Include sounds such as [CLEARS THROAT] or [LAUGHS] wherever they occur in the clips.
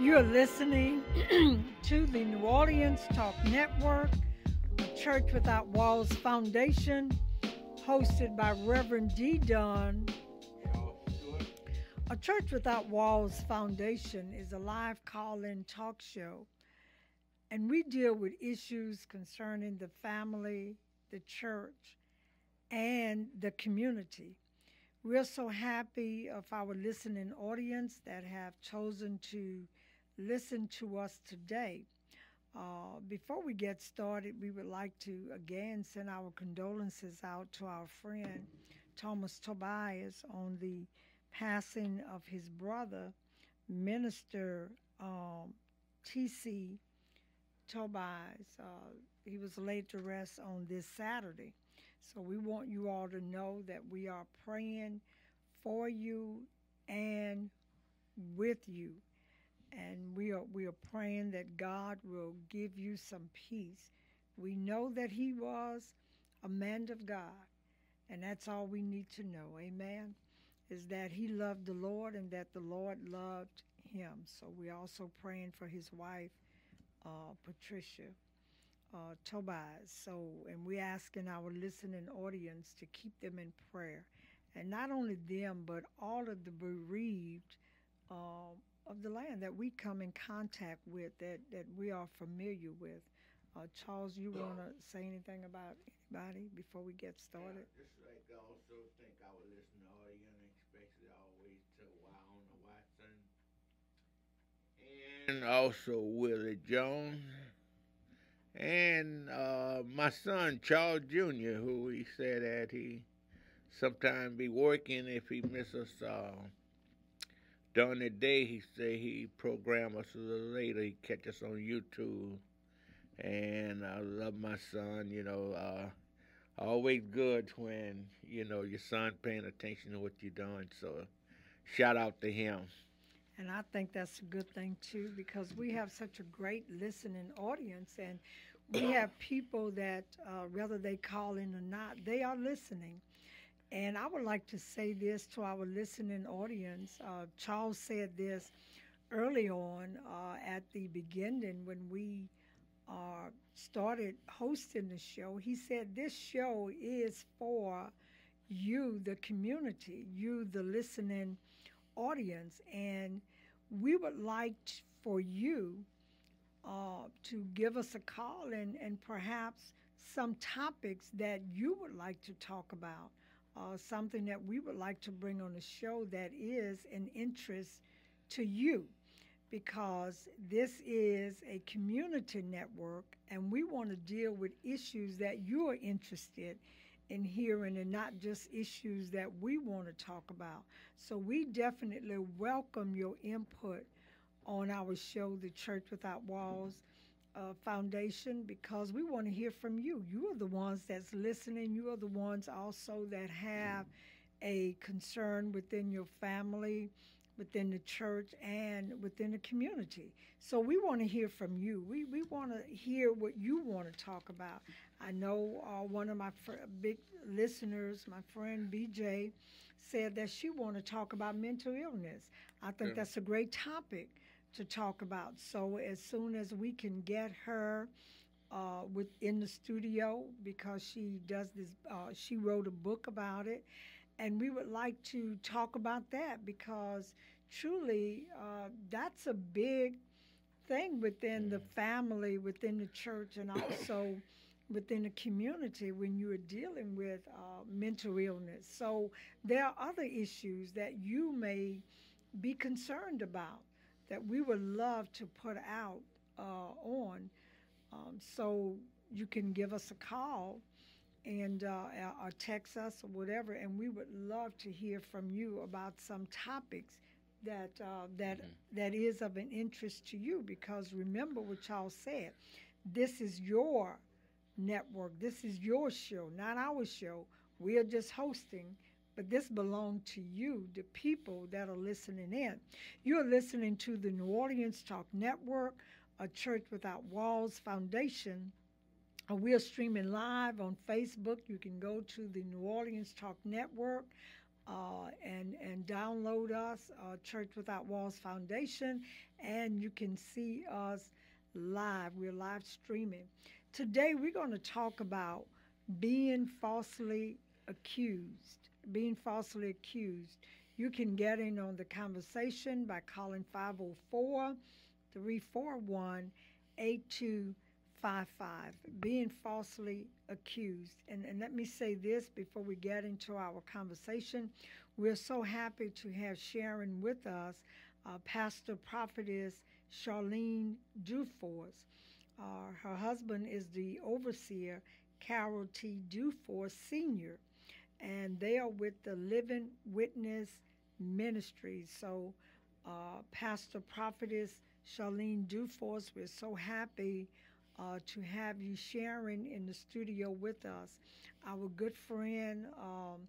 You're listening [CLEARS THROAT] to the New Orleans Talk Network, a Church Without Walls Foundation, hosted by Reverend Dee Dunn. A Church Without Walls Foundation is a live call in talk show, and we deal with issues concerning the family, the church, and the community. We're so happy of our listening audience that have chosen to listen to us today. Uh, before we get started, we would like to again send our condolences out to our friend Thomas Tobias on the passing of his brother, Minister um, T.C. Tobias. Uh, he was laid to rest on this Saturday. So we want you all to know that we are praying for you and with you and we are we are praying that God will give you some peace. We know that he was a man of God, and that's all we need to know. Amen. Is that he loved the Lord and that the Lord loved him. So we're also praying for his wife, uh, Patricia uh, Tobias. So, and we're asking our listening audience to keep them in prayer, and not only them, but all of the bereaved. Uh, of the land that we come in contact with, that, that we are familiar with. Uh, Charles, you want to say anything about anybody before we get started? Yeah, just like I also thank our listener audience, especially always to Wyona Watson, and also Willie Jones, and uh, my son Charles Jr., who he said that he sometimes be working if he misses. Uh, during the day, he say he program us a little later. He catch us on YouTube, and I love my son. You know, uh, always good when you know your son paying attention to what you're doing. So, shout out to him. And I think that's a good thing too, because we have such a great listening audience, and we have people that, uh, whether they call in or not, they are listening. And I would like to say this to our listening audience. Uh, Charles said this early on uh, at the beginning when we uh, started hosting the show. He said, This show is for you, the community, you, the listening audience. And we would like for you uh, to give us a call and, and perhaps some topics that you would like to talk about uh, something that we would like to bring on the show that is an interest to you because this is a community network and we want to deal with issues that you are interested in hearing and not just issues that we want to talk about. So we definitely welcome your input on our show, The Church Without Walls uh, Foundation because we want to hear from you. You are the ones that's listening. You are the ones also that have a concern within your family, within the church, and within the community. So we want to hear from you. We, we want to hear what you want to talk about. I know uh, one of my fr- big listeners, my friend BJ, said that she want to talk about mental illness. I think yeah. that's a great topic to talk about. So as soon as we can get her uh, within the studio, because she does this, uh, she wrote a book about it, and we would like to talk about that because truly uh, that's a big thing within the family, within the church, and [COUGHS] also. within the community when you are dealing with uh, mental illness. So there are other issues that you may be concerned about that we would love to put out uh, on. Um, so you can give us a call and uh, or text us or whatever, and we would love to hear from you about some topics that uh, that mm-hmm. that is of an interest to you. Because remember what y'all said, this is your network, this is your show, not our show. We are just hosting but this belongs to you, the people that are listening in. You're listening to the New Orleans Talk Network, a Church Without Walls Foundation. We are streaming live on Facebook. You can go to the New Orleans Talk Network uh, and and download download us, uh, Church Without Walls Foundation, and you can see us live. We're live streaming. Today, we're going to talk about being falsely accused. Being falsely accused. You can get in on the conversation by calling 504 341 8255. Being falsely accused. And, and let me say this before we get into our conversation. We're so happy to have Sharon with us, uh, Pastor Prophetess Charleen Duffourc. Uh, her husband is the overseer, Carol T. Duffourc Sr., and they are with the Living Witness Ministries. So, uh, Pastor Prophetess Charleen Duffourc, we're so happy uh, to have you sharing in the studio with us. Our good friend, um,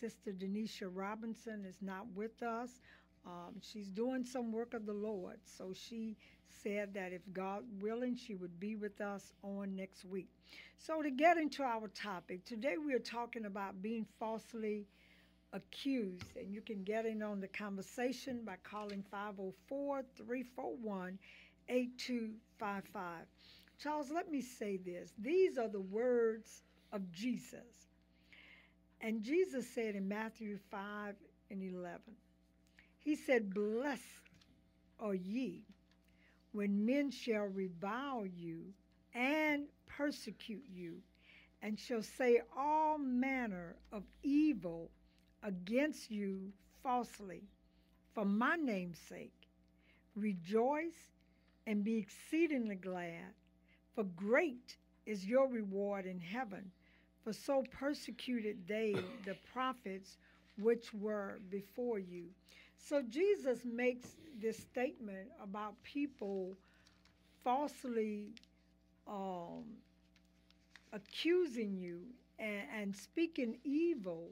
Sister Denisha Robinson, is not with us. Um, she's doing some work of the Lord, so she said that if God willing, she would be with us on next week. So, to get into our topic, today we are talking about being falsely accused, and you can get in on the conversation by calling 504 341 8255. Charles, let me say this. These are the words of Jesus. And Jesus said in Matthew 5 and 11, He said, Blessed are ye when men shall revile you and persecute you, and shall say all manner of evil against you falsely for my name's sake. Rejoice and be exceedingly glad for great is your reward in heaven, for so persecuted they the prophets which were before you. So Jesus makes this statement about people falsely um, accusing you and, and speaking evil.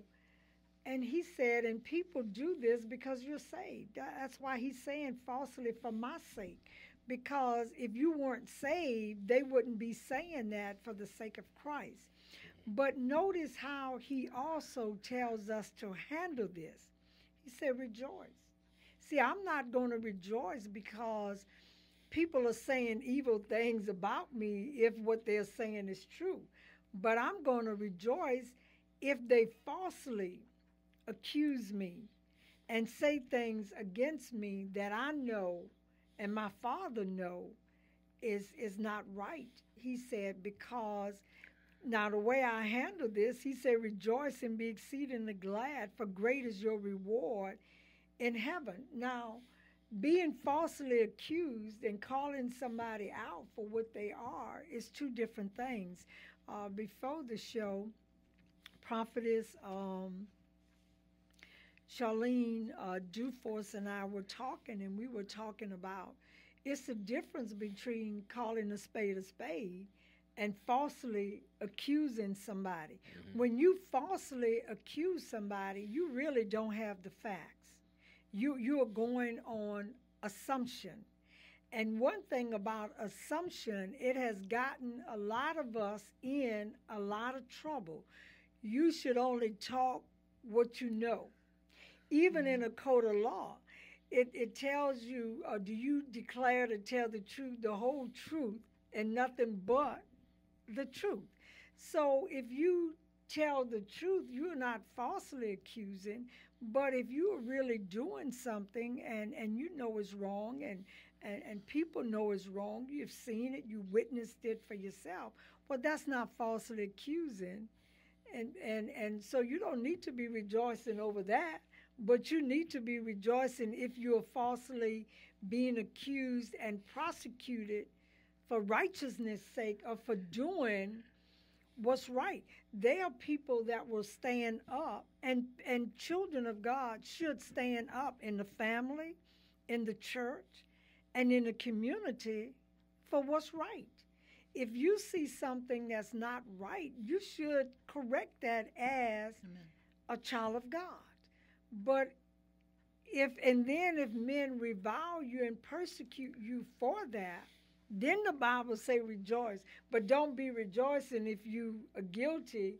And he said, and people do this because you're saved. That's why he's saying falsely for my sake because if you weren't saved, they wouldn't be saying that for the sake of Christ. But notice how he also tells us to handle this. He said, rejoice. See, I'm not going to rejoice because people are saying evil things about me if what they're saying is true. But I'm going to rejoice if they falsely accuse me and say things against me that I know and my father know is is not right. He said, because now the way I handle this, he said, rejoice and be exceedingly glad, for great is your reward in heaven. Now, being falsely accused and calling somebody out for what they are is two different things. Uh, before the show, prophetess um, Charleen uh, Duffourc and I were talking, and we were talking about it's the difference between calling a spade a spade and falsely accusing somebody. Mm-hmm. When you falsely accuse somebody, you really don't have the facts. You you are going on assumption. And one thing about assumption, it has gotten a lot of us in a lot of trouble. You should only talk what you know even in a code of law, it, it tells you, uh, do you declare to tell the truth, the whole truth, and nothing but the truth? So if you tell the truth, you're not falsely accusing, but if you are really doing something and, and you know it's wrong and, and, and people know it's wrong, you've seen it, you witnessed it for yourself, well, that's not falsely accusing. And, and, and so you don't need to be rejoicing over that but you need to be rejoicing if you are falsely being accused and prosecuted for righteousness' sake or for doing what's right. They are people that will stand up, and, and children of God should stand up in the family, in the church, and in the community for what's right. If you see something that's not right, you should correct that as Amen. a child of God. But if and then if men revile you and persecute you for that, then the Bible say rejoice. But don't be rejoicing if you are guilty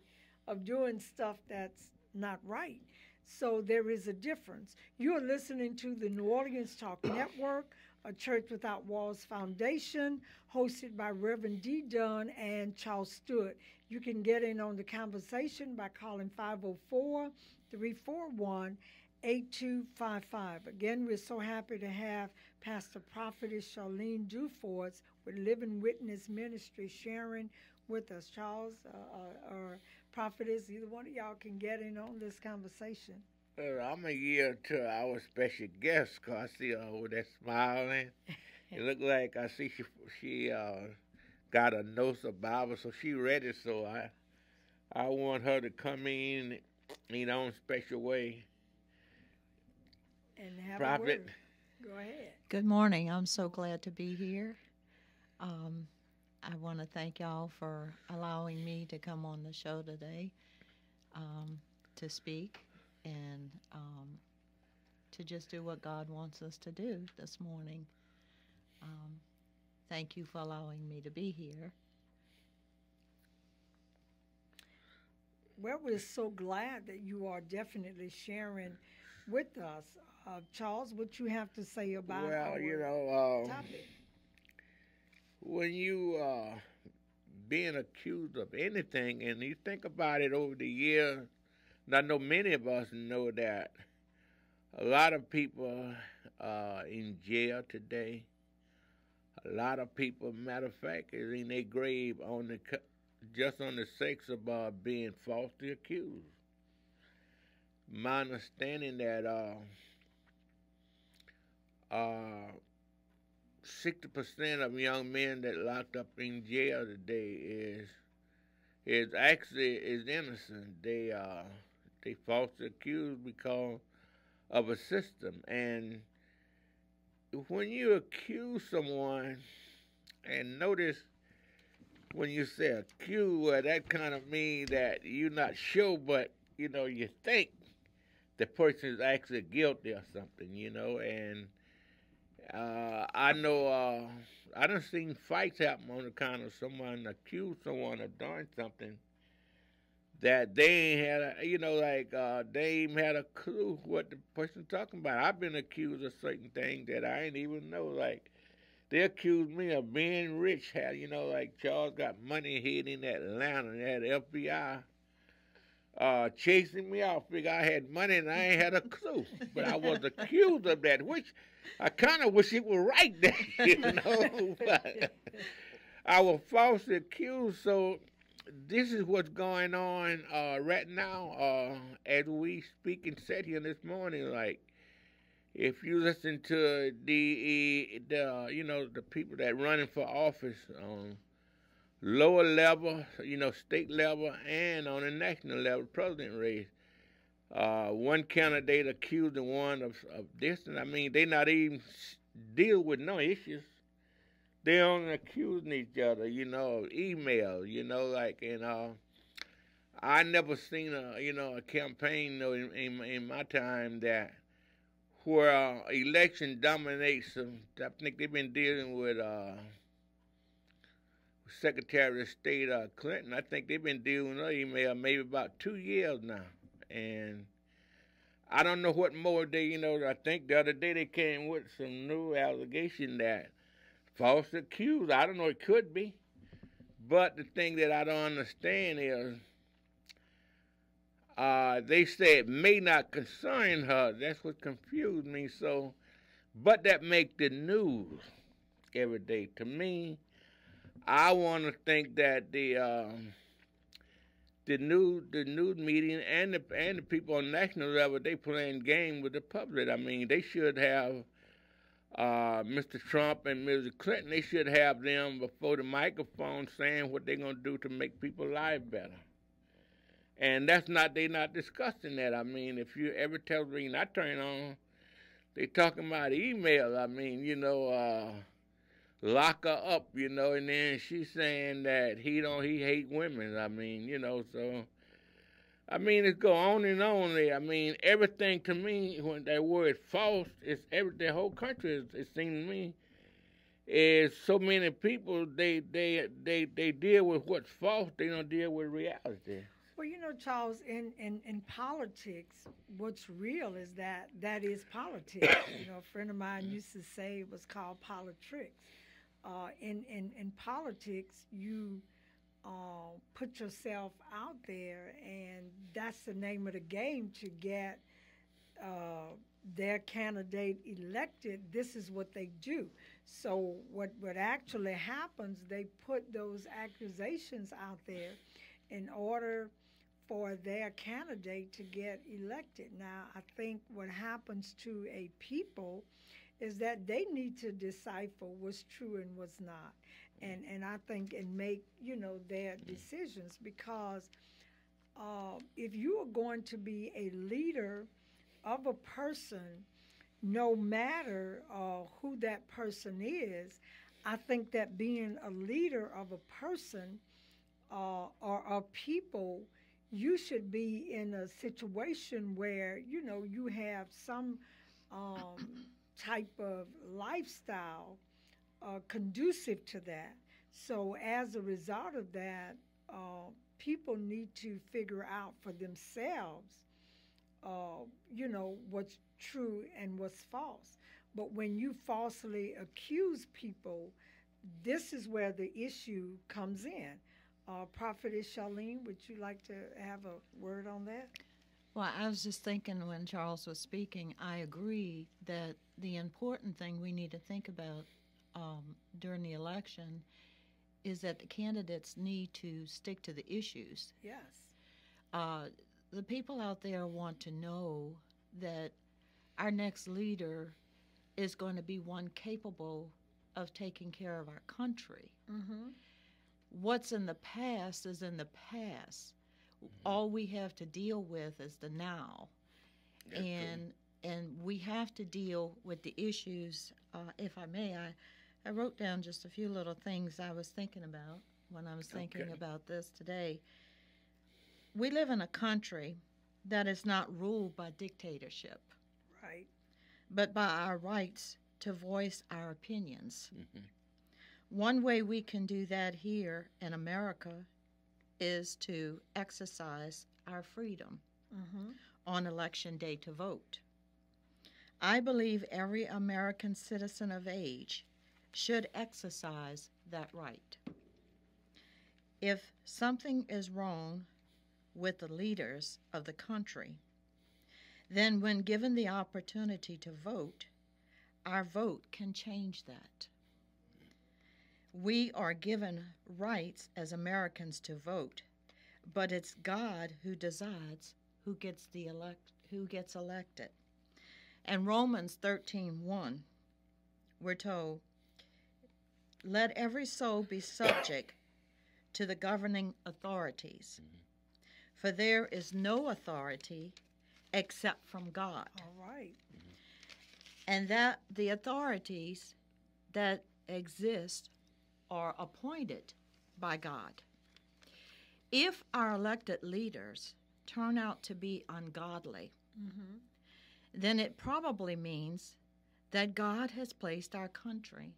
of doing stuff that's not right. So there is a difference. You are listening to the New Orleans Talk [COUGHS] Network, a Church Without Walls Foundation, hosted by Reverend Dee Dunn and Charles Steward. You can get in on the conversation by calling 504 341 8255. Again, we're so happy to have Pastor Prophetess Charleen Duffourc with Living Witness Ministry sharing with us. Charles uh, uh, or Prophetess, either one of y'all can get in on this conversation. Well, I'm a year to our special guest because I see her over there smiling. it look like I see she she uh, got a notes of Bible, so she ready. So I I want her to come in in her own special way. And have Prophet. a word. Go ahead. Good morning. I'm so glad to be here. Um, I want to thank y'all for allowing me to come on the show today um, to speak and um, to just do what God wants us to do this morning. Um, thank you for allowing me to be here. Well, we're so glad that you are definitely sharing with us. Uh, Charles, what you have to say about well, you know, uh, when you uh being accused of anything and you think about it over the years, and I know many of us know that a lot of people are in jail today. A lot of people, matter of fact, is in their grave on the just on the sakes of uh, being falsely accused. My understanding that uh, uh, sixty percent of young men that locked up in jail today is is actually is innocent. They uh they falsely accused because of a system and when you accuse someone and notice when you say accuse well that kind of means that you're not sure but you know you think the person is actually guilty or something you know and uh, I know uh, I done seen fights happen on the account of someone accused someone of doing something that they ain't had, a, you know, like uh, they ain't had a clue what the person talking about. I've been accused of certain things that I ain't even know. Like they accused me of being rich. How you know, like Charles got money hid in Atlanta, and had FBI uh, chasing me off. Figure I had money and I ain't had a clue, but I was [LAUGHS] accused of that, which I kind of wish it were right there, [LAUGHS] you know. [LAUGHS] but I was falsely accused, so this is what's going on uh, right now uh, as we speak and sit here this morning. Like, if you listen to the the you know the people that running for office on lower level, you know, state level, and on the national level, president race. Uh, one candidate accused the one of, of this, and I mean, they not even deal with no issues. They only accusing each other, you know, email, you know, like, and uh, I never seen a, you know, a campaign though in, in, in my time that where uh, election dominates. them. I think they've been dealing with. Uh, Secretary of State uh, Clinton. I think they've been dealing with email maybe about two years now, and I don't know what more they. You know, I think the other day they came with some new allegation that false accused. I don't know. It could be, but the thing that I don't understand is. Uh, they say it may not concern her. That's what confused me. So, but that make the news every day. To me, I want to think that the um, the new the news media and the and the people on national level they playing game with the public. I mean, they should have uh, Mr. Trump and Mrs. Clinton. They should have them before the microphone saying what they're gonna do to make people live better. And that's not they not discussing that. I mean, if you ever every television I turn on, they talking about email. I mean, you know. Uh, lock her up, you know, and then she's saying that he don't he hate women. I mean, you know, so I mean it go on and on there. I mean, everything to me when that word false it's every the whole country is it seems to me is so many people they they they they deal with what's false, they don't deal with reality. Well, you know, Charles, in, in, in politics, what's real is that that is politics. you know, a friend of mine [COUGHS] used to say it was called politics. Uh, in, in, in politics, you uh, put yourself out there, and that's the name of the game to get uh, their candidate elected. This is what they do. So, what, what actually happens, they put those accusations out there in order for their candidate to get elected. Now, I think what happens to a people is that they need to decipher what's true and what's not. And, and I think and make you know their decisions because uh, if you are going to be a leader of a person, no matter uh, who that person is, I think that being a leader of a person uh, or of people, you should be in a situation where you know you have some um, type of lifestyle uh, conducive to that. So as a result of that, uh, people need to figure out for themselves, uh, you know, what's true and what's false. But when you falsely accuse people, this is where the issue comes in. Uh, Prophetess Charleen, would you like to have a word on that? Well, I was just thinking when Charles was speaking, I agree that the important thing we need to think about um, during the election is that the candidates need to stick to the issues. Yes. Uh, the people out there want to know that our next leader is going to be one capable of taking care of our country. Mm-hmm. What's in the past is in the past. All we have to deal with is the now. That's true. and and we have to deal with the issues. Uh, if I may, I I wrote down just a few little things I was thinking about when I was thinking Okay. about this today. We live in a country that is not ruled by dictatorship, Right. but by our rights to voice our opinions. Mhm. One way we can do that here in America is to exercise our freedom Mm-hmm. on election day to vote. I believe every American citizen of age should exercise that right. If something is wrong with the leaders of the country, then when given the opportunity to vote, our vote can change that. We are given rights as Americans to vote, but it's God who decides who gets the elect who gets elected. And Romans 13:1 we're told let every soul be subject to the governing authorities. Mm-hmm. For there is no authority except from God. All right. Mm-hmm. And that the authorities that exist are appointed by God. If our elected leaders turn out to be ungodly, Mm-hmm. then it probably means that God has placed our country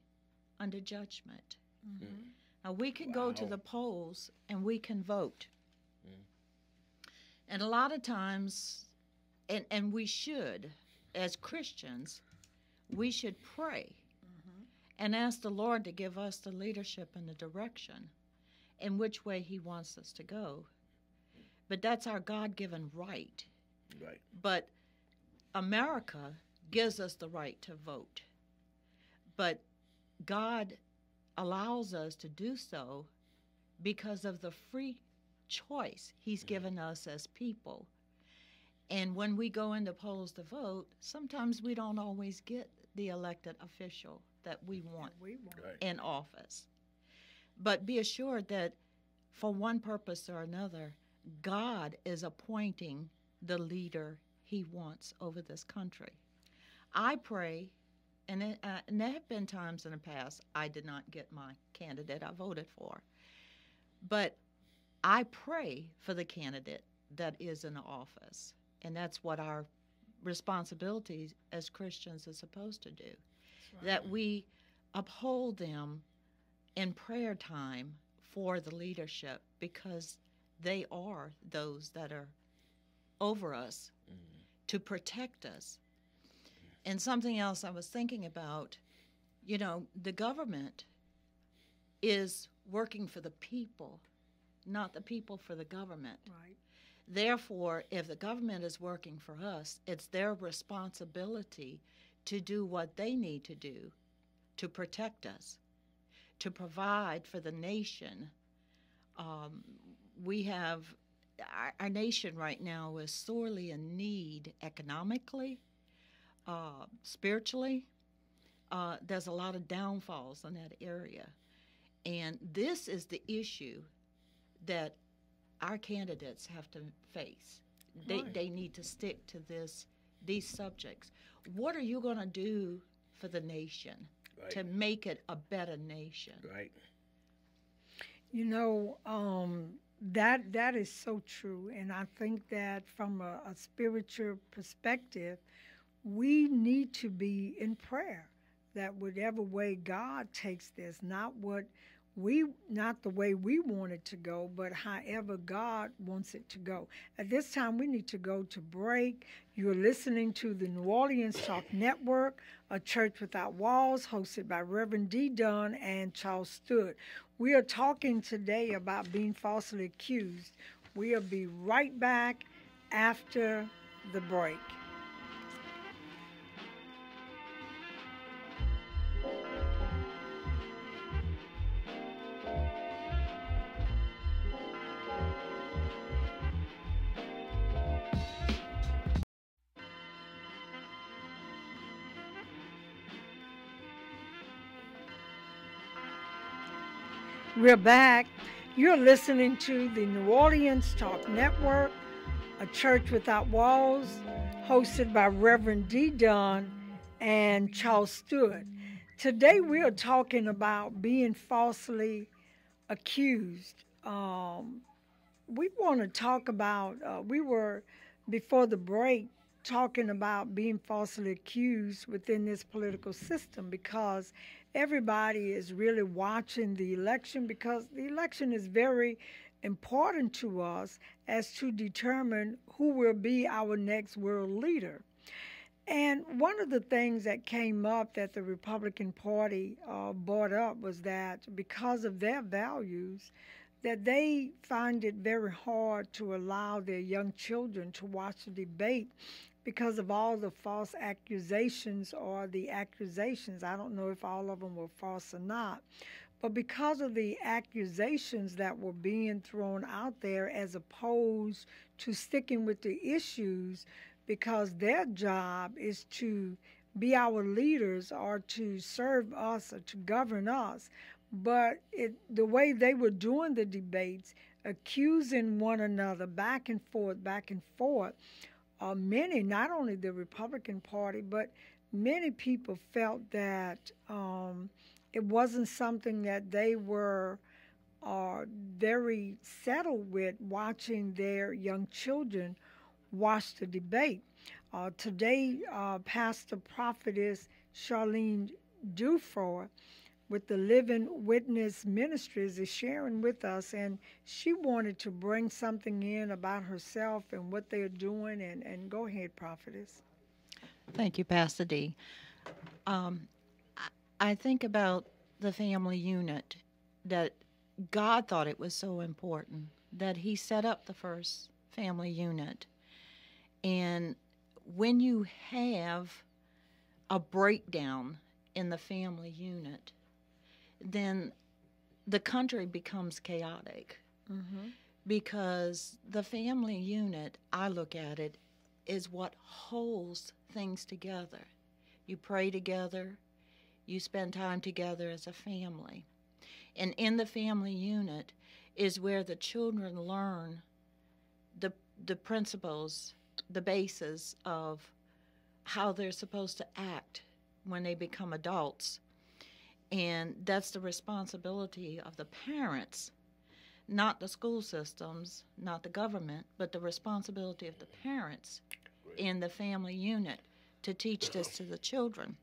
under judgment. Mm-hmm. Now, we can go to the polls and we can vote. Mm. And a lot of times, and, and we should, as Christians, we should pray. And ask the Lord to give us the leadership and the direction in which way He wants us to go. But that's our God given right. Right. But America gives us the right to vote. But God allows us to do so because of the free choice He's mm-hmm. given us as people. And when we go into polls to vote, sometimes we don't always get the elected official that we want We want. Right. in office. But be assured that for one purpose or another, God is appointing the leader he wants over this country. I pray, and, it, uh, and there have been times in the past I did not get my candidate I voted for. But I pray for the candidate that is in office. And that's what our responsibilities as Christians are supposed to do That's right. That we uphold them in prayer time for the leadership because they are those that are over us Mhm. to protect us. And something else I was thinking about, you know, the government is working for the people, not the people for the government. Right. Therefore, if the government is working for us, it's their responsibility to do what they need to do to protect us, to provide for the nation. Um, we have our, our nation right now is sorely in need economically, uh, spiritually. Uh, there's a lot of downfalls in that area. And this is the issue that our candidates have to face. They, Right. they need to stick to this these subjects. What are you going to do for the nation Right. to make it a better nation? right. You know, um, that that is so true, and I think that from a, a spiritual perspective, we need to be in prayer. That whatever way God takes this, not what we, not the way we want it to go, but however God wants it to go. At this time, we need to go to break. You're listening to the New Orleans Talk Network, a church without walls, hosted by Reverend Dee Dunn and Charles Steward. We are talking today about being falsely accused. We'll be right back after the break. We're back. You're listening to the New Orleans Talk Network, a church without walls, hosted by Reverend Dee Dunn and Charles Steward. Today we are talking about being falsely accused. Um, we want to talk about, uh, we were before the break talking about being falsely accused within this political system because everybody is really watching the election because the election is very important to us as to determine who will be our next world leader. And one of the things that came up that the Republican Party uh, brought up was that because of their values, that they find it very hard to allow their young children to watch the debate because of all the false accusations or the accusations. I don't know if all of them were false or not. But because of the accusations that were being thrown out there, as opposed to sticking with the issues, because their job is to be our leaders or to serve us or to govern us. But it, the way they were doing the debates, accusing one another back and forth, back and forth, uh, many, not only the Republican Party, but many people felt that um, it wasn't something that they were uh, very settled with watching their young children watch the debate. Uh, today, uh, Pastor Prophetess Charleen Duffourc with the Living Witness Ministries is sharing with us, and she wanted to bring something in about herself and what they're doing. And, and go ahead, Prophetess. Thank you, Pastor D. Um, I think about the family unit that God thought it was so important that He set up the first family unit. And when you have a breakdown in the family unit, then the country becomes chaotic Mm-hmm. because the family unit, I look at it, is what holds things together. You pray together, you spend time together as a family. And in the family unit is where the children learn the, the principles, the basis of how they're supposed to act when they become adults. And that's the responsibility of the parents not the school systems, not the government, but the responsibility of the parents in the family unit to teach this to the children.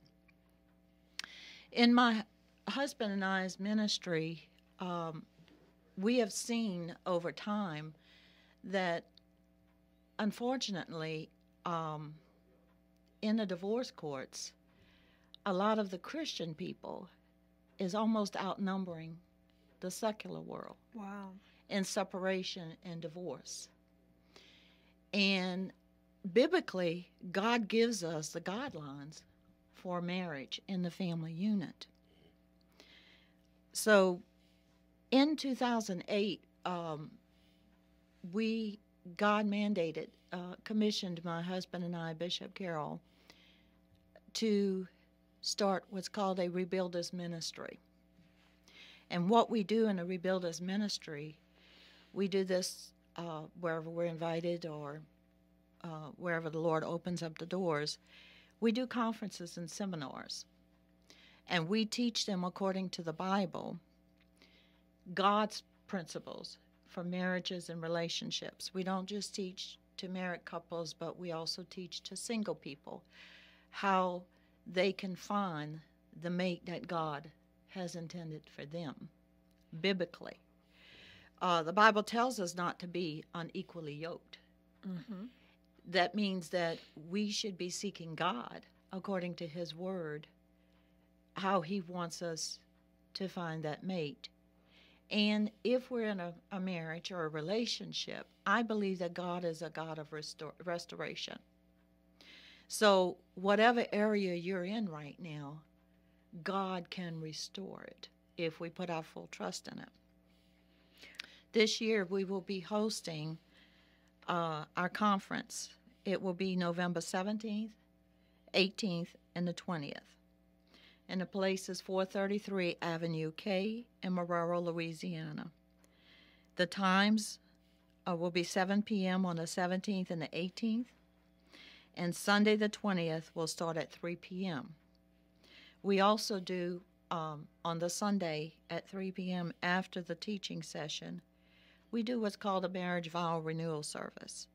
In my husband and I's ministry, um, we have seen over time that unfortunately, um, in the divorce courts, a lot of the Christian people is almost outnumbering the secular world Wow. in separation and divorce. And biblically, God gives us the guidelines for marriage in the family unit. So in 2008, um, we, God mandated, uh, commissioned my husband and I, Bishop Carroll, to start what's called a Rebuilders Ministry. And what we do in a Rebuilders Ministry, we do this uh, wherever we're invited or uh, wherever the Lord opens up the doors. We do conferences and seminars, and we teach them according to the Bible God's principles for marriages and relationships. We don't just teach to married couples, but we also teach to single people how they can find the mate that God has intended for them biblically. Uh, the Bible tells us not to be unequally yoked. Mm-hmm. That means that we should be seeking God according to His Word, how He wants us to find that mate. And if we're in a, a marriage or a relationship, I believe that God is a God of restor- restoration. So, whatever area you're in right now, God can restore it if we put our full trust in it. This year, we will be hosting uh, our conference. It will be November 17th, 18th, and the 20th. And the place is 433 Avenue K in Marrero, Louisiana. The times uh, will be 7 p.m. on the 17th and the 18th and Sunday the 20th will start at 3 p.m. We also do um, on the Sunday at 3 p.m. after the teaching session, we do what's called a marriage vow renewal service.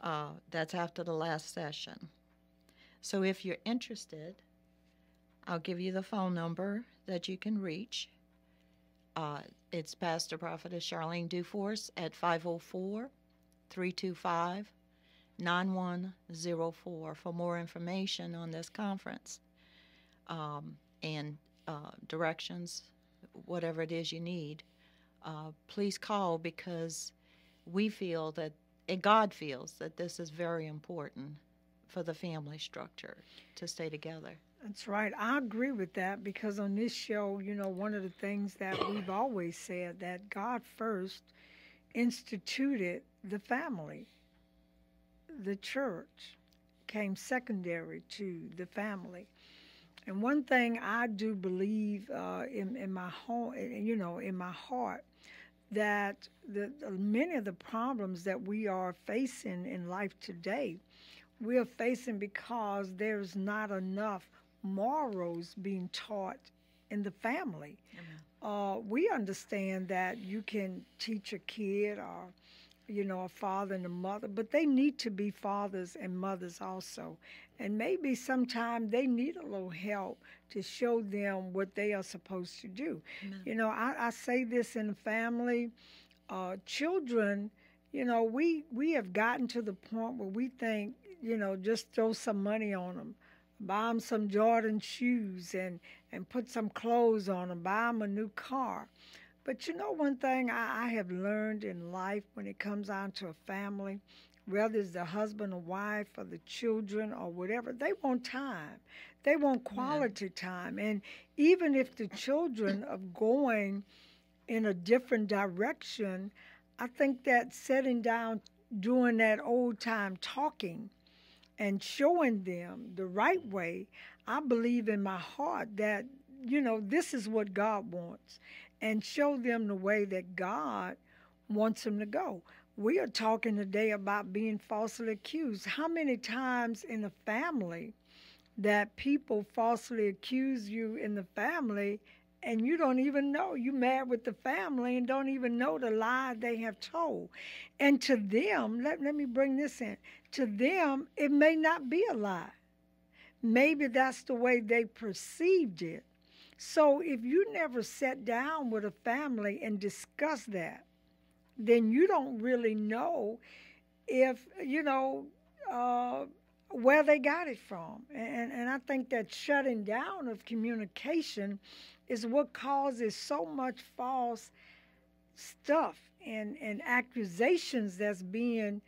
Uh, that's after the last session. So if you're interested, I'll give you the phone number that you can reach. Uh, it's Pastor Prophetess Charleen Duffourc at 504 325 9104 for more information on this conference um, and uh, directions, whatever it is you need. Uh, please call because we feel that, and God feels that this is very important for the family structure to stay together. That's right. I agree with that because on this show, you know, one of the things that we've always said that God first instituted the family. The church came secondary to the family. And one thing I do believe uh, in, in my home, you know, in my heart, that the, the, many of the problems that we are facing in life today, we are facing because there's not enough morals being taught in the family. Uh, we understand that you can teach a kid or you know, a father and a mother, but they need to be fathers and mothers also. And maybe sometime they need a little help to show them what they are supposed to do. Amen. You know, I, I say this in the family, uh, children, you know, we, we have gotten to the point where we think, you know, just throw some money on them, buy them some Jordan shoes and, and put some clothes on them, buy them a new car. But you know, one thing I, I have learned in life when it comes down to a family, whether it's the husband or wife or the children or whatever, they want time. They want quality time. And even if the children are going in a different direction, I think that setting down, doing that old time talking and showing them the right way, I believe in my heart that, you know, this is what God wants and show them the way that God wants them to go. We are talking today about being falsely accused. How many times in the family that people falsely accuse you in the family and you don't even know? You mad with the family and don't even know the lie they have told. And to them let, let me bring this in. To them it may not be a lie. Maybe that's the way they perceived it so if you never sat down with a family and discussed that then you don't really know if you know uh, where they got it from. And and I think that shutting down of communication is what causes so much false stuff and and accusations that's being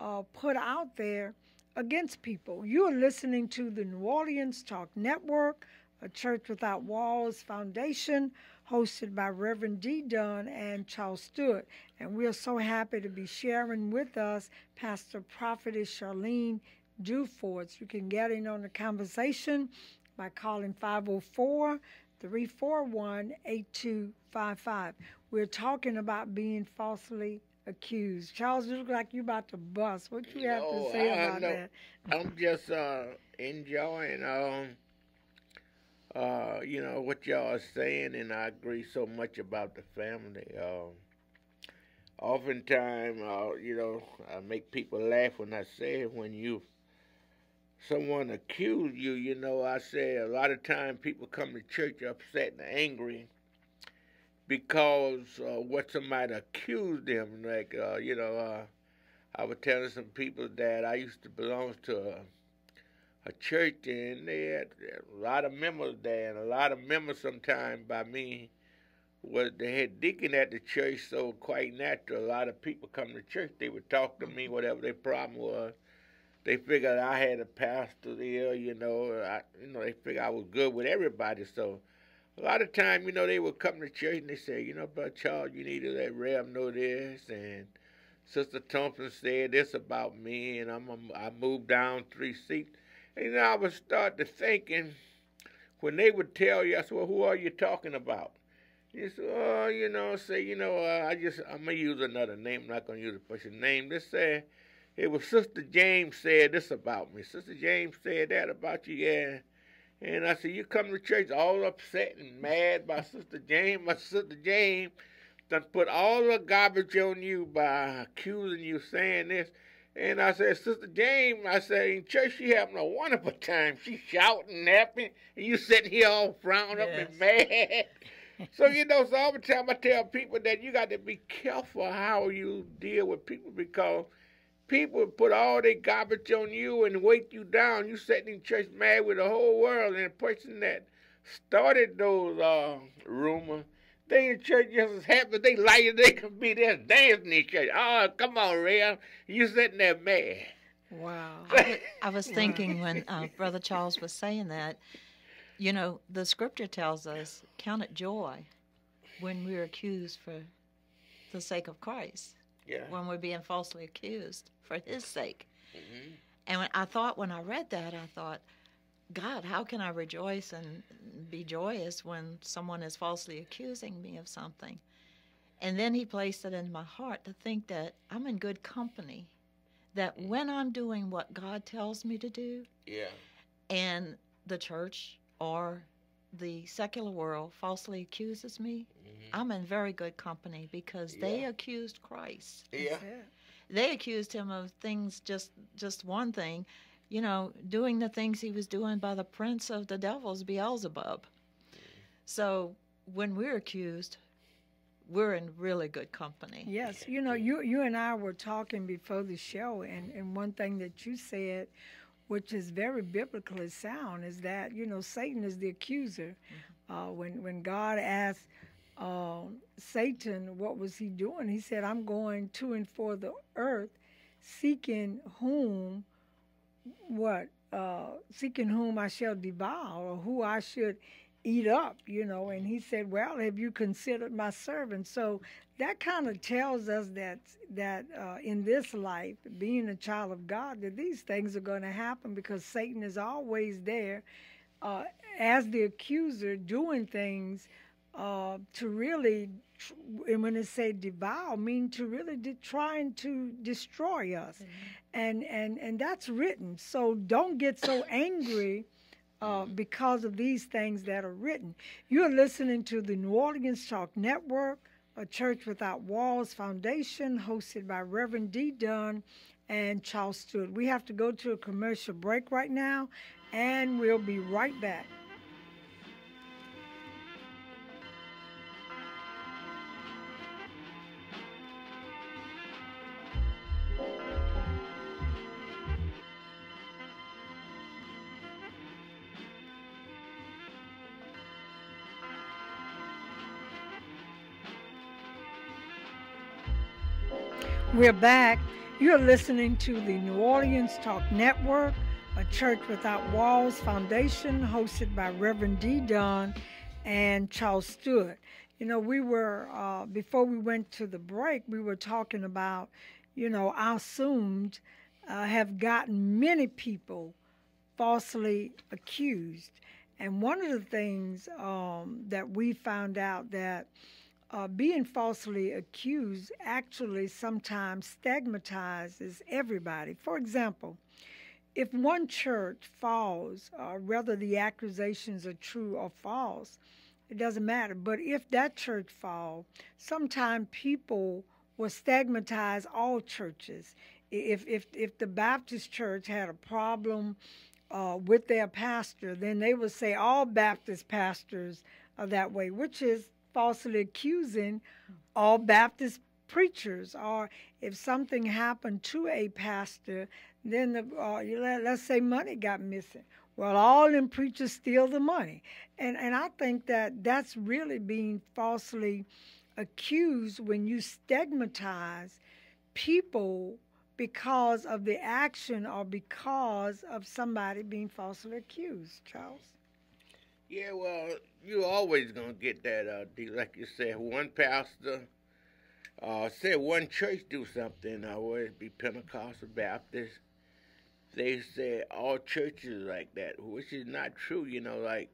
uh, put out there against people. You're listening to the New Orleans Talk Network, a Church Without Walls Foundation, hosted by Reverend Dee Dunn and Charles Steward. And we're so happy to be sharing with us Pastor Prophetess Charleen Duffourc. You can get in on the conversation by calling 504 341 8255. We're talking about being falsely accused. Charles, you look like you're about to bust. What you have No, to say about that? I'm just uh, enjoying um, uh, you know what y'all are saying, and I agree so much about the family. Um, oftentimes, uh, you know, I make people laugh when I say it. When you someone accuse you, you know, I say a lot of time people come to church upset and angry because uh, what somebody accused them. Like, uh, you know, uh, I was telling some people that I used to belong to a church, there, and they had a lot of members there, and a lot of members sometimes by me was the head deacon at the church, so quite natural. A lot of people come to church, they would talk to me, whatever their problem was. They figured I had a pastor there, you know. I, you know, they figured I was good with everybody, so a lot of time, you know, they would come to church and they say, you know, Brother Charles, you need to let Rev know this, and Sister Thompson said this about me, and I'm, I'm I moved down three seats. And I would start to thinking when they would tell you, I said, well, who are you talking about? You said, oh, you know, say, you know, uh, I just, I'm going to use another name. I'm not going to use a person's name. Just say, it was Sister James said this about me. Sister James said that about you, yeah. And I said, you come to church all upset and mad by Sister James. My Sister James done put all the garbage on you by accusing you saying this. And I said, Sister James, I said, in church she having a wonderful time. She shouting, napping, and you sitting here all frowned up and mad. [LAUGHS] so, you know, so all the time I tell people that you got to be careful how you deal with people because people put all their garbage on you and weight you down. You sitting in church mad with the whole world, and the person that started those uh, rumors, they in church just as happy they like it, they can be there dancing in church. Oh, come on, Ray. You sitting there mad. Wow. [LAUGHS] I I was thinking when uh, Brother Charles was saying that, you know, the scripture tells us, count it joy when we're accused for the sake of Christ, Yeah. when we're being falsely accused for his sake. Mhm. And when I thought, when I read that, I thought, God, how can I rejoice and be joyous when someone is falsely accusing me of something? And then he placed it in my heart to think that I'm in good company, that when I'm doing what God tells me to do, Yeah. and the church or the secular world falsely accuses me, Mhm. I'm in very good company because they accused Christ Yeah. They accused him of things just just one thing you know doing the things he was doing by the prince of the devils beelzebub. So when we're accused we're in really good company. Yes, you know, you you and I were talking before the show, and, and one thing that you said, which is very biblically sound, is that you know Satan is the accuser. Uh, when when God asked uh, Satan what was he doing, he said, "I'm going to and for the earth, seeking whom, what, uh, seeking whom I shall devour, or who I should." eat up, you know. And he said, "Well, have you considered my servant?" So that kind of tells us that that uh, in this life, being a child of God, that these things are going to happen because Satan is always there uh, as the accuser, doing things uh, to really, and when it say devour, mean to really de- trying to destroy us, and and and that's written. So don't get so angry uh, because of these things that are written. You're listening to the New Orleans Talk Network, a Church Without Walls Foundation, hosted by Reverend Dee Dunn and Charles Steward. We have to go to a commercial break right now, and we'll be right back. We're back. You're listening to the New Orleans Talk Network, a Church Without Walls foundation hosted by Reverend Dee Dunn and Charles Steward. You know, we were, uh, before we went to the break, we were talking about, you know, our assumed uh, have gotten many people falsely accused. And one of the things um, that we found out that uh, being falsely accused actually sometimes stigmatizes everybody. For example, if one church falls, uh, whether the accusations are true or false, it doesn't matter. But if that church falls, sometimes people will stigmatize all churches. If if if the Baptist church had a problem uh, with their pastor, then they would say all Baptist pastors are that way, which is falsely accusing all Baptist preachers. Or if something happened to a pastor, then the, uh, let, let's say money got missing. Well, all them preachers steal the money, and and I think that that's really being falsely accused when you stigmatize people because of the action or because of somebody being falsely accused, Charles. Yeah, well, you're always gonna get that. Uh, like you said, one pastor uh, said one church do something, uh, whether it be Pentecostal, Baptist. They say all churches like that, which is not true. You know, like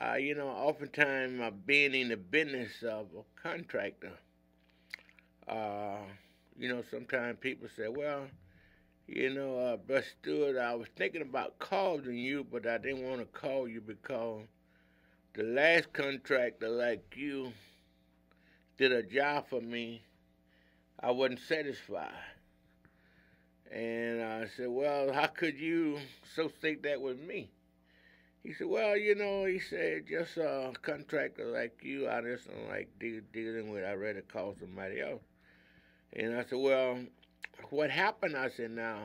uh, you know, oftentimes uh, being in the business of a contractor, uh, you know, sometimes people say, well, you know, uh, Brother Steward, I was thinking about calling you, but I didn't want to call you because the last contractor like you did a job for me. I wasn't satisfied. And I said, well, how could you so think that with me? He said, well, you know, he said, just a contractor like you, I just don't like de- dealing with. I'd rather call somebody else. And I said, well, what happened? I said, now,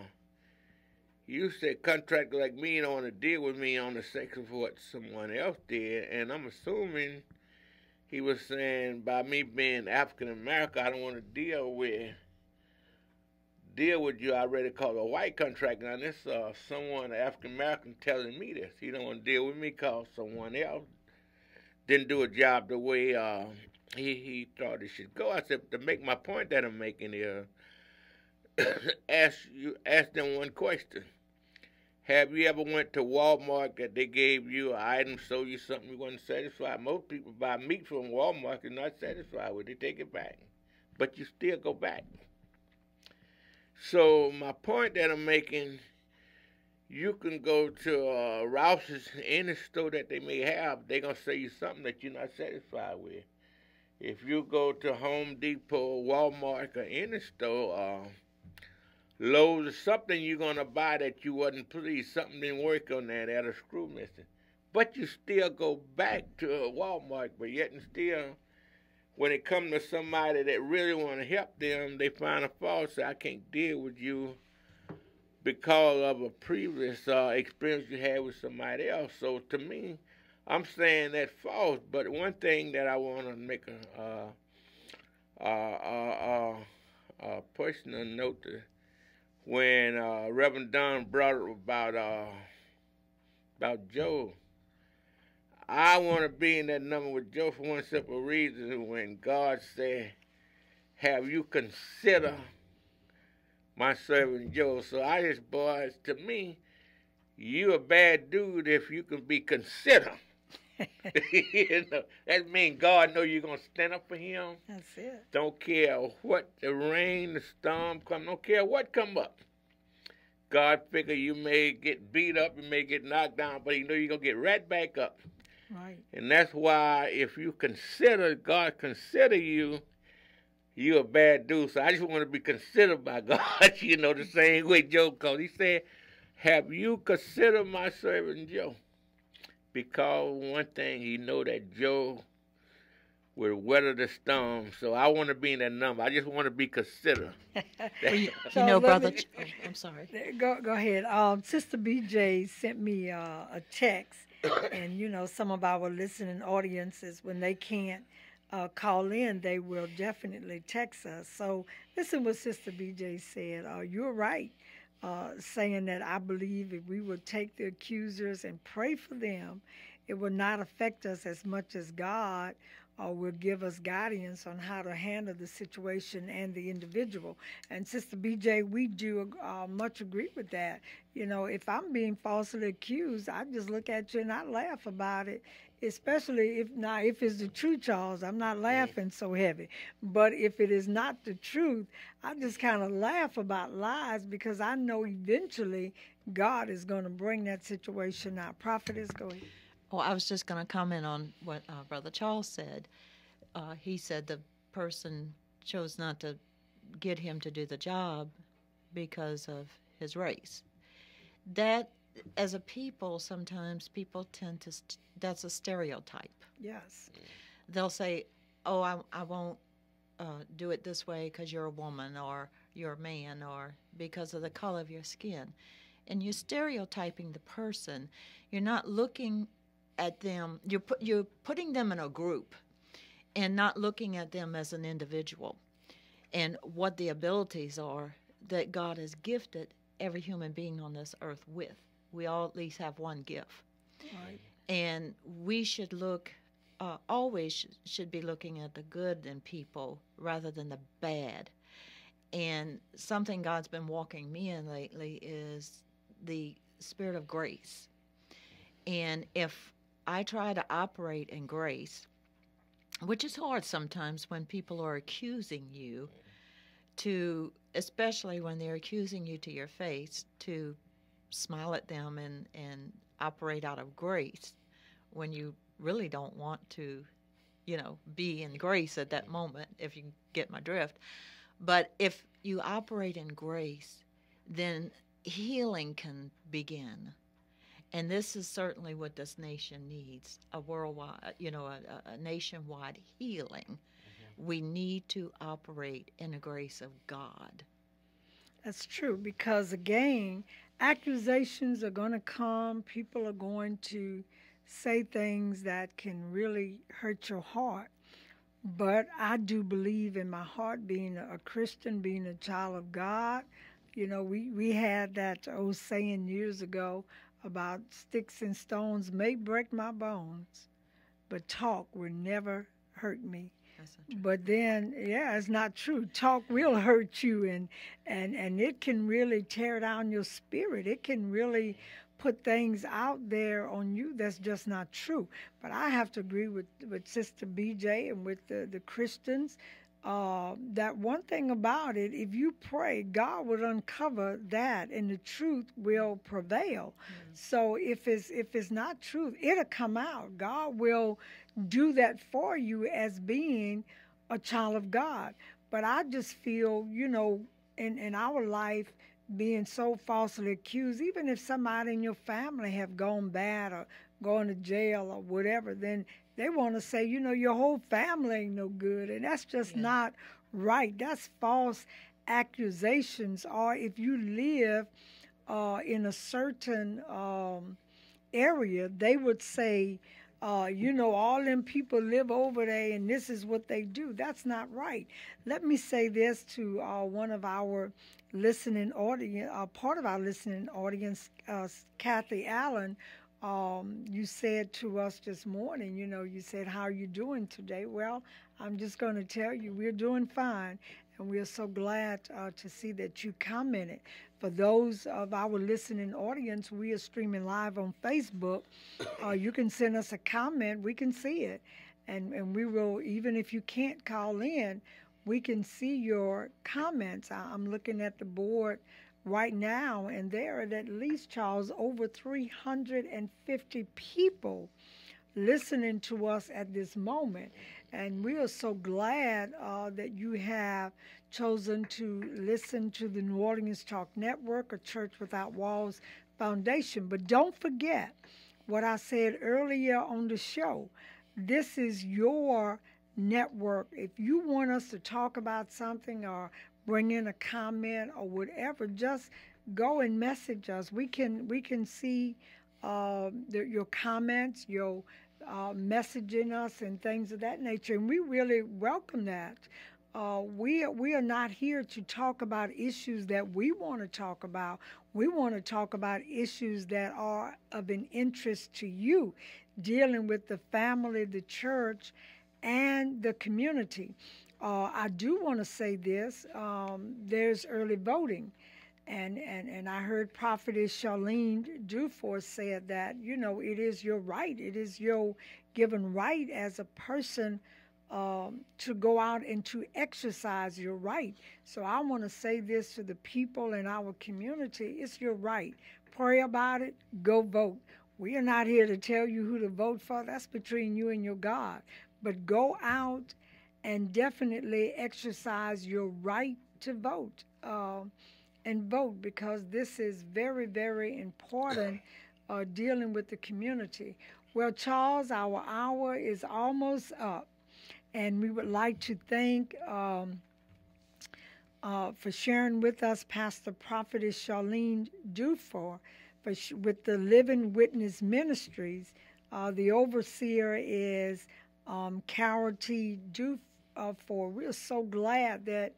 you said contract like me don't want to deal with me on the sex of what someone else did, and I'm assuming he was saying by me being African American, I don't want to deal with deal with you. I already called a white contract. Now this uh, someone African American telling me this. He don't want to deal with me cause someone else didn't do a job the way uh, he he thought it should go. I said to make my point that I'm making here [COUGHS] ask you ask them one question. Have you ever went to Walmart that they gave you an item, sold you something you weren't satisfied? Most people buy meat from Walmart and not satisfied with it, they take it back. But you still go back. So my point that I'm making, you can go to uh, Rouse's, any store that they may have, they're gonna sell you something that you're not satisfied with. If you go to Home Depot, Walmart, or any store, uh, Lowe's something you're gonna buy that you wasn't pleased, something didn't work on that, had a screw missing. But you still go back to Walmart, but yet and still, when it comes to somebody that really want to help them, they find a fault. Say, I can't deal with you because of a previous uh, experience you had with somebody else. So to me, I'm saying that false. But one thing that I want to make a uh, uh, uh, personal note to when uh, Reverend Dunn brought up about uh, about Job. I want to be in that number with Job for one simple reason. When God said, "Have you consider my servant Job?" So I just, boys, to me, you a bad dude if you can be considered. [LAUGHS] you know, that means God know you're gonna stand up for Him. That's it. Don't care what the rain, the storm come. Don't care what come up. God figure you may get beat up, you may get knocked down, but He know you're gonna get right back up. Right. And that's why if you consider God consider you, you a bad dude. So I just want to be considered by [LAUGHS] God. you know the same way Job called. He said, "Have you considered my servant Job?" Because one thing he know that Job will weather the storm. So I want to be in that number. I just want to be considered. [LAUGHS] well, you, you know, brother. Me, oh, I'm sorry. [LAUGHS] Go go ahead. Um, Sister BJ sent me uh, a text, [COUGHS] and you know some of our listening audiences when they can't uh, call in, they will definitely text us. So listen what Sister BJ said. Uh, you're right, uh, saying that I believe if we would take the accusers and pray for them, it will not affect us as much as God will give us guidance on how to handle the situation and the individual. And Sister BJ, we do uh, much agree with that. You know, if I'm being falsely accused, I just look at you and I laugh about it. Especially if now, if it's the truth, Charles, I'm not laughing so heavy. But if it is not the truth, I just kind of laugh about lies because I know eventually God is going to bring that situation out. Prophetess, go ahead. Well, I was just going to comment on what uh, Brother Charles said. Uh, he said the person chose not to get him to do the job because of his race. That, as a people, sometimes people tend to, st- that's a stereotype. Yes. They'll say, oh, I, I won't uh, do it this way because you're a woman or you're a man or because of the color of your skin. And you're stereotyping the person. You're not looking at them you're put, you're putting them in a group and not looking at them as an individual and what the abilities are that God has gifted every human being on this earth with. We all at least have one gift. Right. And we should look uh, always should be looking at the good in people rather than the bad. And something God's been walking me in lately is the spirit of grace. And if I try to operate in grace, which is hard sometimes when people are accusing you to especially when they're accusing you to your face to smile at them and and operate out of grace when you really don't want to you know be in grace at that moment if you get my drift but if you operate in grace then healing can begin and this is certainly what this nation needs a worldwide, you know, a, a nationwide healing. Mm-hmm. We need to operate in the grace of God. That's true because, again, accusations are going to come. People are going to say things that can really hurt your heart. But I do believe in my heart, being a Christian, being a child of God. You know, we, we had that old saying years ago about sticks and stones may break my bones, but talk will never hurt me. But then, yeah, it's not true. Talk will hurt you, and and and it can really tear down your spirit. It can really put things out there on you that's just not true. But I have to agree with with Sister BJ and with the the Christians uh, that one thing about it, if you pray, God will uncover that, and the truth will prevail. Mm-hmm. So if it's if it's not truth, it'll come out. God will do that for you as being a child of God. But I just feel, you know, in in our life being so falsely accused, even if somebody in your family have gone bad or going to jail or whatever, then they want to say, you know, your whole family ain't no good, and that's just yeah. not right. That's false accusations. Or if you live uh, in a certain um, area, they would say, uh, you know, all them people live over there, and this is what they do. That's not right. Let me say this to uh, one of our listening audience, uh, part of our listening audience, uh, Kathy Allen, um, you said to us this morning, you know, you said, How are you doing today? Well, I'm just going to tell you, we're doing fine. And we are so glad uh, to see that you commented. For those of our listening audience, we are streaming live on Facebook. Uh, you can send us a comment, we can see it. And, and we will, even if you can't call in, we can see your comments. I'm looking at the board right now, and there are at least, Charles, over 350 people listening to us at this moment. And we are so glad uh, that you have chosen to listen to the New Orleans Talk Network or Church Without Walls Foundation. But don't forget what I said earlier on the show. This is your network. If you want us to talk about something or bring in a comment or whatever, just go and message us. We can we can see uh, the, your comments, your uh, messaging us and things of that nature, and we really welcome that. Uh, we we are not here to talk about issues that we want to talk about. We want to talk about issues that are of an interest to you, dealing with the family, the church, and the community. Uh, I do want to say this: um, there's early voting, and, and and I heard Prophetess Charleen Duffourc said that you know it is your right, it is your given right as a person um, to go out and to exercise your right. So I want to say this to the people in our community it's your right. Pray about it, go vote. We are not here to tell you who to vote for, that's between you and your God. But go out and definitely exercise your right to vote. Uh, and vote because this is very, very important uh, dealing with the community. Well, Charles, our hour is almost up and we would like to thank um, uh, for sharing with us Pastor Prophetess Charleen Duffourc for sh- with the Living Witness Ministries. Uh, the overseer is um, Carol T. Duffourc. We're so glad that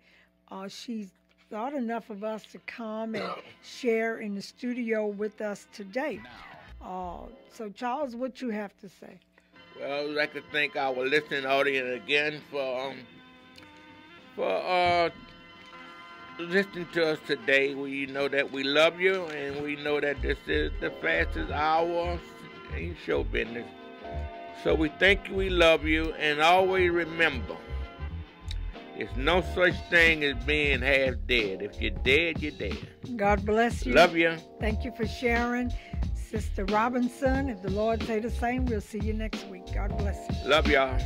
uh, she's thought enough of us to come and share in the studio with us today. Uh, so, Charles, what you have to say? Well, I'd like to thank our listening audience again for um, for uh, listening to us today. We know that we love you, and we know that this is the fastest hour in show business. So we thank you, we love you, and always remember, there's no such thing as being half dead. If you're dead, you're dead. God bless you. Love you. Thank you for sharing. Sister Robinson. If the Lord say the same, we'll see you next week. God bless you. Love y'all.